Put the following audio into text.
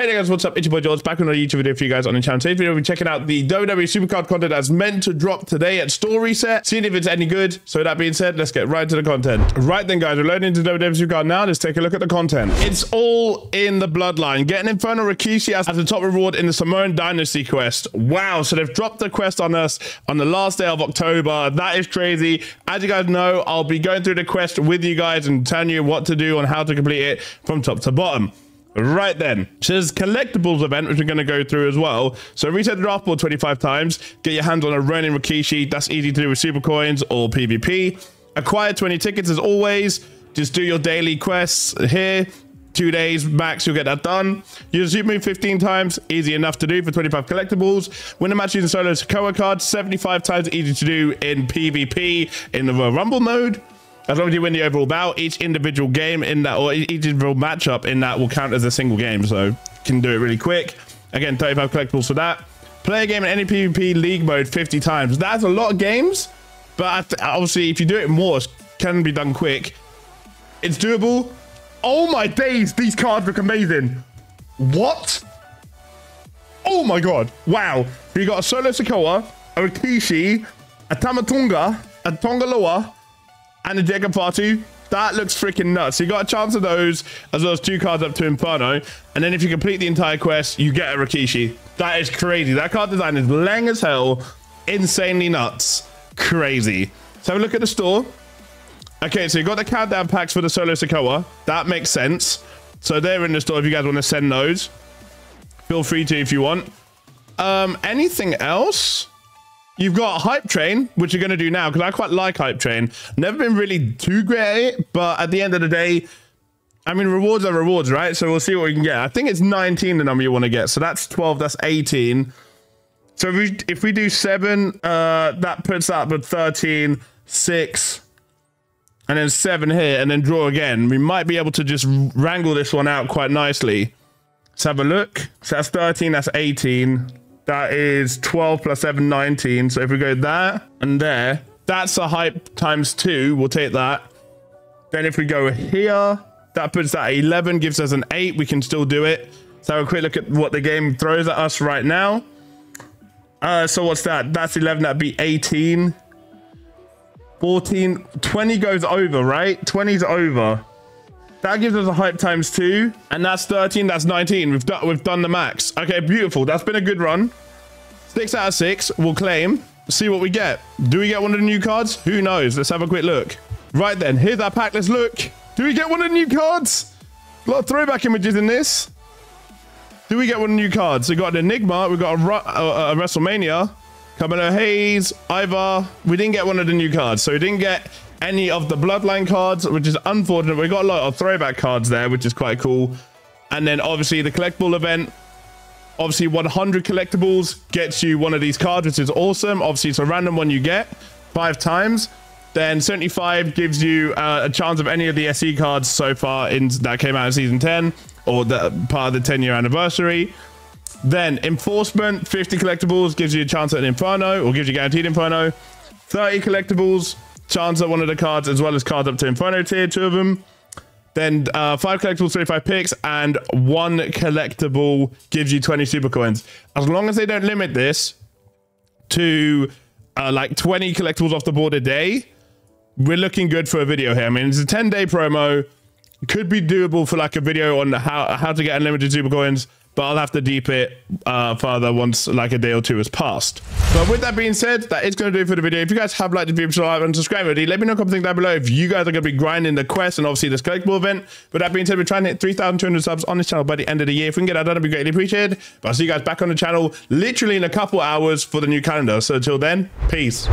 Hey there guys, what's up? It's your boy George back on another YouTube video for you guys on the channel. Today's video, we're checking out the WWE Supercard content that's meant to drop today at Store Reset, seeing if it's any good. So that being said, let's get right into the content. Right then guys, we're loading into WWE Supercard now. Let's take a look at the content. It's all in the bloodline. Get an Infernal Rikishi as the top reward in the Samoan Dynasty quest. Wow, so they've dropped the quest on us on the last day of October. That is crazy. As you guys know, I'll be going through the quest with you guys and telling you what to do and how to complete it from top to bottom. Right then, there's collectibles event, which we're going to go through as well. So reset the draft board 25 times, get your hands on a Ronin Rikishi. That's easy to do with super coins or PvP. Acquire 20 tickets as always. Just do your daily quests here. Two days max, you'll get that done. Use super move 15 times, easy enough to do for 25 collectibles. Win a match using solo Sikoa cards, 75 times, easy to do in PvP in the Rumble mode. As long as you win the overall bout, each individual game in that, or each individual matchup in that will count as a single game. So you can do it really quick. Again, 35 collectibles for that. Play a game in any PvP league mode 50 times. That's a lot of games, but obviously if you do it more, it can be done quick. It's doable. Oh my days, these cards look amazing. What? Oh my god. Wow. We got a Solo Sikoa, a Rikishi, a Tama Tonga, a Tonga Loa, and a Jacob Fatu. That looks freaking nuts. So you got a chance of those, as well as two cards up to Inferno. And then if you complete the entire quest, you get a Rikishi. That is crazy. That card design is lang as hell. Insanely nuts. Crazy. So have a look at the store. Okay, so you got the countdown packs for the Solo Sikoa. That makes sense. So they're in the store if you guys want to send those. Feel free to if you want. Um, anything else? You've got Hype Train, which you're going to do now, because I quite like Hype Train. Never been really too great at it, but at the end of the day, I mean, rewards are rewards, right? So we'll see what we can get. I think it's 19 the number you want to get. So that's 12, that's 18. So if we, if we do 7, uh, that puts that with 13, 6, and then 7 here, and then draw again. We might be able to just wrangle this one out quite nicely. Let's have a look. So that's 13, that's 18. That is 12 plus 7, 19. So if we go there and there, that's a hype times 2. We'll take that. Then if we go here, that puts that 11, gives us an 8. We can still do it. So a quick look at what the game throws at us right now. Uh, so what's that? That's 11. That'd be 18. 14. 20 goes over, right? 20's over. That gives us a hype times two, and that's 13, that's 19. We've done we've done the max. Okay, beautiful. That's been a good run. Six out of six, we'll claim. See what we get. Do we get one of the new cards? Who knows? Let's have a quick look. Right then, here's our pack. Let's look. Do we get one of the new cards? A lot of throwback images in this. Do we get one of the new cards? We got an Enigma. We got a, a, uh, a WrestleMania. Carmelo Hayes, Ivar. We didn't get one of the new cards. So we didn't get any of the Bloodline cards, which is unfortunate. We got a lot of throwback cards there, which is quite cool. And then obviously the collectible event. Obviously 100 collectibles gets you one of these cards, which is awesome. Obviously it's a random one you get five times. Then 75 gives you uh, a chance of any of the SE cards so far in that came out in season 10 or the part of the 10 year anniversary. Then enforcement, 50 collectibles gives you a chance at an Inferno or gives you guaranteed Inferno. 30 collectibles chance at one of the cards, as well as cards up to Inferno tier, two of them. Then uh, five collectibles, 35 picks, and one collectible gives you 20 super coins. As long as they don't limit this to uh, like 20 collectibles off the board a day, we're looking good for a video here. I mean, it's a 10 day promo. Could be doable for like a video on how, how to get unlimited super coins but I'll have to deep it uh, further once like a day or two has passed. But with that being said, that is going to do for the video. If you guys have liked the video, like and subscribe already, let me know comment down below if you guys are going to be grinding the quest and obviously this collectible event. But that being said, we're trying to hit 3,200 subs on this channel by the end of the year. If we can get that done, it'd be greatly appreciated. But I'll see you guys back on the channel literally in a couple hours for the new calendar. So until then, peace.